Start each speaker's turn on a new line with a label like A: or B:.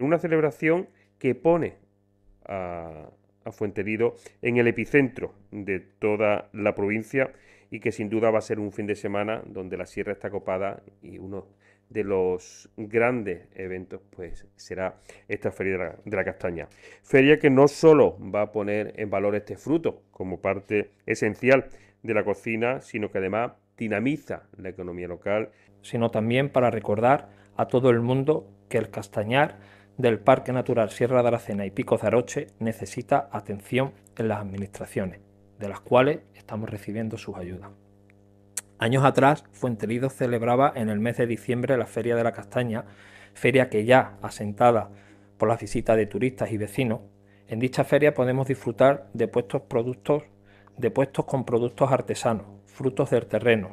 A: Una celebración que pone a, a Fuenterido en el epicentro de toda la provincia y que sin duda va a ser un fin de semana donde la sierra está copada y uno de los grandes eventos pues será esta feria de la, castaña. Feria que no solo va a poner en valor este fruto como parte esencial de la cocina, sino que además dinamiza la economía local.
B: Sino también para recordar a todo el mundo que el castañar del Parque Natural Sierra de Aracena y Pico Zaroche necesita atención en las administraciones, de las cuales estamos recibiendo sus ayudas. Años atrás, Fuentelido celebraba en el mes de diciembre la Feria de la Castaña, feria que ya asentada por la visita de turistas y vecinos. En dicha feria podemos disfrutar de puestos productos, de puestos con productos artesanos, frutos del terreno,